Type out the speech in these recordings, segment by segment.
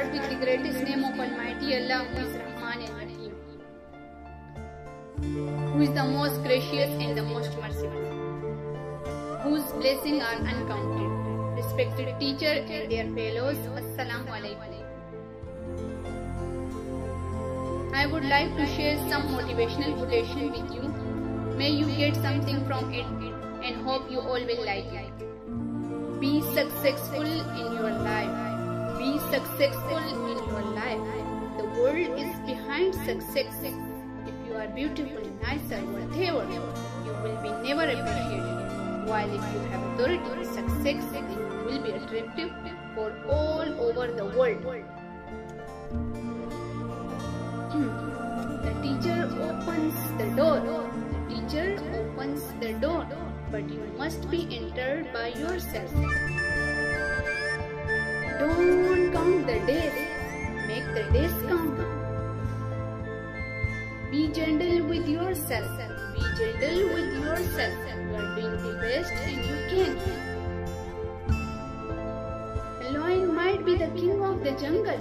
start with the greatest name of Almighty Allah, who is Rahman and Rahim, who is the most gracious and the most merciful, whose blessings are uncounted. Respected teacher and their fellows, Assalamu alaikum. I would like to share some motivational quotation with you. May you get something from it and hope you all will like it. Be successful in successful in your life. The world is behind success. If you are beautiful, nice, or whatever, you will be never appreciated. While if you have authority, success, you will be attractive for all over the world. the teacher opens the door. The teacher opens the door, but you must be entered by yourself. Be gentle with yourself. Be gentle with yourself. You are doing the best and you can. Lion might be the king of the jungle.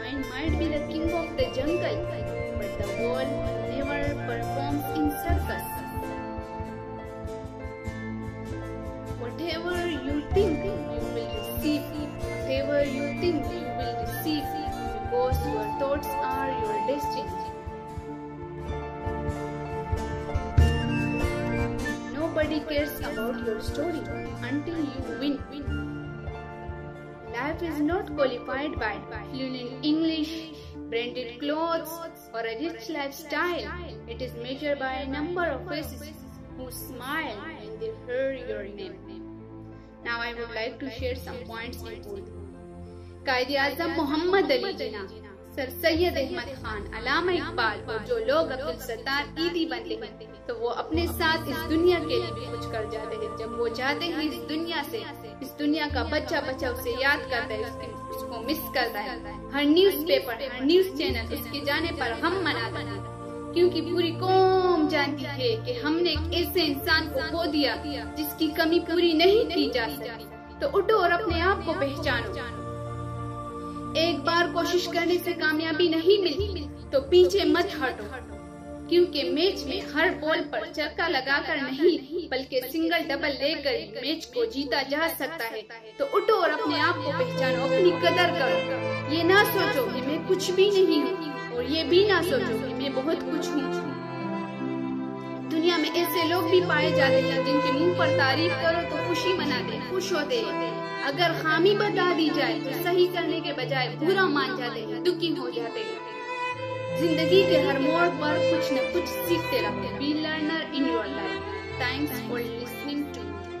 Lion might be the king of the jungle, but the wolf never performs in circus. Whatever you think, you will receive. Whatever you think, you will receive because your thoughts are your destiny. Nobody cares about your story until you win. Life is not qualified by fluent English, branded clothes, or a rich lifestyle. It is measured by a number of faces who smile when they hear your name. Now I would like to share some points in Urdu. Quaid Azam Mohammad Ali Jinnah sir Syed Ahmad Khan Allama Iqbal और जो लोग अब्दुल सत्तार ईदी बनते हैं तो वो अपने साथ इस दुनिया के लिए भी कुछ कर जाते हैं। जब वो जाते हैं इस दुनिया से, इस दुनिया का बच्चा बच्चा उसे याद करता है, उसके उसको मिस करता है। हर न्यूज़ पेपर हर न्यूज़ चैनल उसके जाने पर हम मनाते हैं। क्योंकि पूरी कौम जानती है कि हमने एक ऐसे इंसान को खो दिया, जिसकी कमी पूरी नहीं की जा सकती। तो उठो और अपने आप को पहचानो। एक बार कोशिश करने से कामयाबी नहीं मिलती तो पीछे मत हटो। क्योंकि मैच में हर बॉल पर चक्का लगाकर नहीं, बल्कि सिंगल डबल लेकर मैच को जीता जा सकता है। तो उठो और अपने आप को पहचानो, अपनी कदर करो। ये ना सोचो कि मैं कुछ भी नहीं हूँ, और ये भी ना सोचो कि मैं बहुत कुछ हूँ। दुनिया में ऐसे लोग भी पाए जाते हैं जिनके मुँह पर तारीफ़ करो तो खुशी मनाते खुश होते अगर खामी बता दी जाए तो सही करने के बजाय बुरा मान जाते हैं, दुखी हो जाते हैं। ज़िंदगी के हर मोड़ पर कुछ न कुछ सीखते रहते be learner in your life thanks for listening to